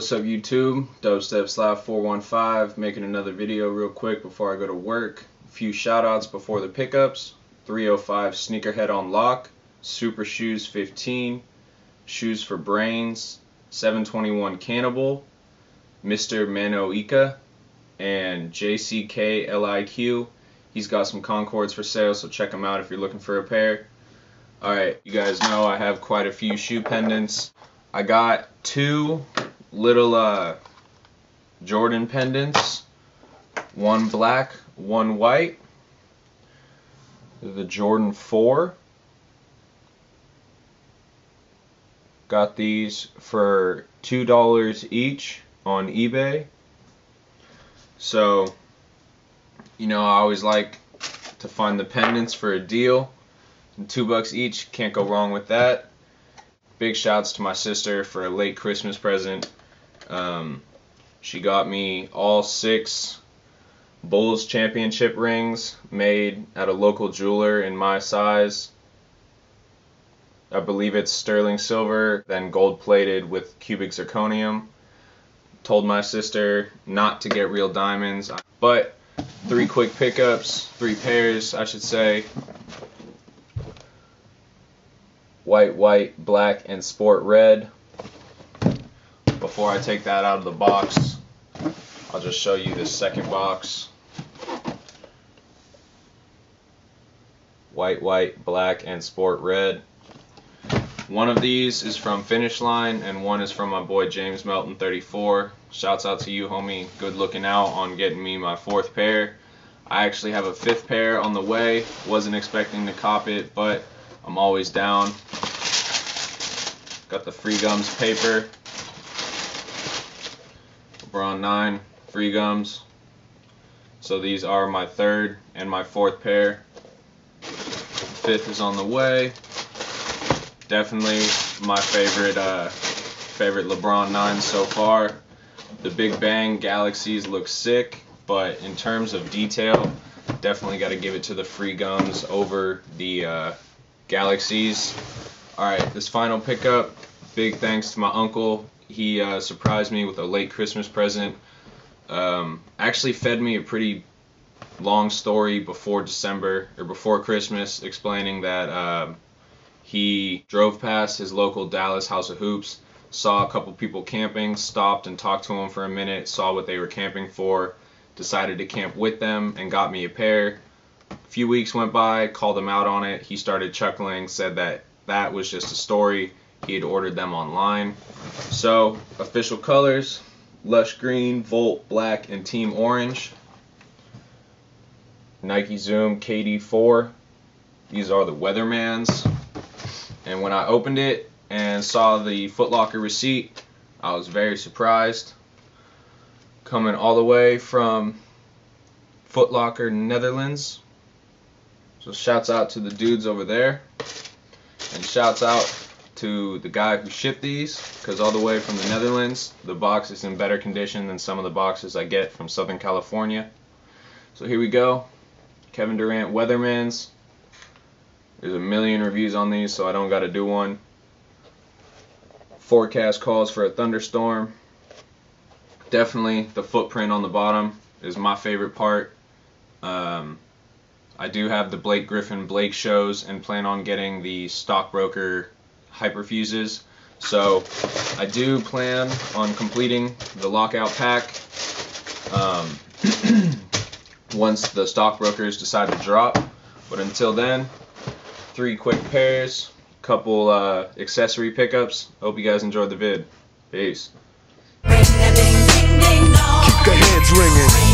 What's up YouTube? Dubstep Slap 415 making another video real quick before I go to work. A few shout outs before the pickups. 305 Sneakerhead on Lock, Supra Shoes 15, Shoes for Brains, 721 Cannibal, Mr. Manoeka, and JCK LIQ. He's got some Concords for sale, so check him out if you're looking for a pair. Alright, you guys know I have quite a few shoe pendants. I got two little uh, Jordan pendants, one black, one white. The Jordan 4. Got these for $2 each on eBay. So, you know, I always like to find the pendants for a deal. And two bucks each, can't go wrong with that. Big shouts to my sister for a late Christmas present. Um, she got me all six Bulls championship rings made at a local jeweler in my size. I believe it's sterling silver, then gold plated with cubic zirconium. Told my sister not to get real diamonds, but three quick pickups, three pairs, I should say. White, white, black, and sport red before I take that out of the box, I'll just show you this second box. White, white, black, and sport red. One of these is from Finish Line, and one is from my boy James Melton 34. Shouts out to you, homie. Good looking out on getting me my fourth pair. I actually have a fifth pair on the way. Wasn't expecting to cop it, but I'm always down. Got the Free Gums paper. LeBron 9 free gums. So these are my third and my fourth pair. Fifth is on the way. Definitely my favorite uh, favorite LeBron 9 so far. The Big Bang Galaxies look sick, but in terms of detail, definitely got to give it to the free gums over the uh, Galaxies. Alright, this final pickup, big thanks to my uncle he uh, surprised me with a late Christmas present. Um, actually fed me a pretty long story before December or before Christmas, explaining that uh, he drove past his local Dallas House of Hoops, saw a couple people camping, stopped and talked to them for a minute, saw what they were camping for, decided to camp with them, and got me a pair. A few weeks went by, called him out on it. He started chuckling, said that that was just a story he had ordered them online. So, official colors Lush Green, Volt Black, and Team Orange. Nike Zoom KD4. These are the Weathermans. And when I opened it and saw the Footlocker receipt, I was very surprised. Coming all the way from Footlocker, Netherlands. So shouts out to the dudes over there. And shouts out to the guy who shipped these because all the way from the Netherlands, the box is in better condition than some of the boxes I get from Southern California. So here we go. Kevin Durant Weathermans. There's a million reviews on these, so I don't got to do one. Forecast calls for a thunderstorm. Definitely the footprint on the bottom is my favorite part. Um, I do have the Blake Griffin Blake shows and plan on getting the stockbroker hyperfuses. So I do plan on completing the lockout pack um, once the stockbrokers decide to drop. But until then, three quick pairs, couple uh, accessory pickups. Hope you guys enjoyed the vid. Peace. Keep the heads ringing.